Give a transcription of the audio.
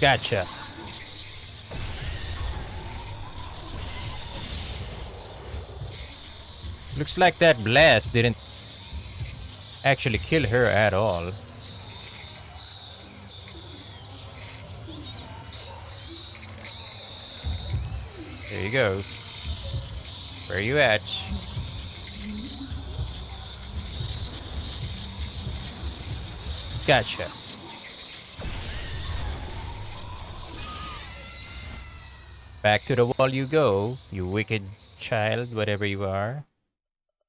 Gotcha. Looks like that blast didn't actually kill her at all. There you go. Where you at? Gotcha. Back to the wall you go, you wicked child, whatever you are.